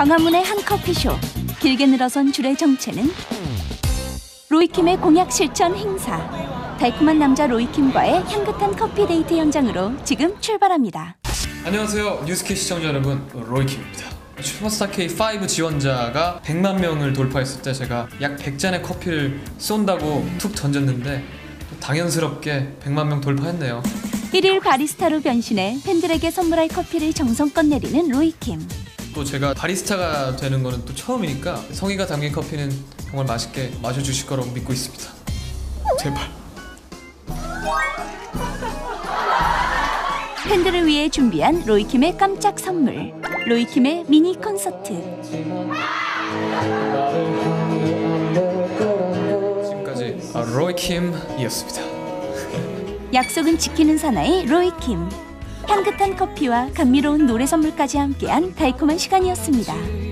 광화문의 한 커피숍. 길게 늘어선 줄의 정체는 로이킴의 공약 실천 행사. 달콤한 남자 로이킴과의 향긋한 커피 데이트 현장으로 지금 출발합니다. 안녕하세요 슈스케 시청자 여러분 로이킴입니다 슈퍼스타 K5 지원자가 100만 명을 돌파했을 때 제가 약 100잔의 커피를 쏜다고 툭 던졌는데 또 당연스럽게 100만 명 돌파했네요 1일 바리스타로 변신해 팬들에게 선물할 커피를 정성껏 내리는 로이킴. 또 제가 바리스타가 되는 거는 또 처음이니까 성의가 담긴 커피는 정말 맛있게 마셔주실 거라고 믿고 있습니다 제발 팬들을 위해 준비한 로이킴의 깜짝 선물. 로이킴의 미니 콘서트. 지금까지 아, 로이킴이었습니다 약속은 지키는 사나이 로이킴. 향긋한 커피와 감미로운 노래 선물까지 함께한 달콤한 시간이었습니다.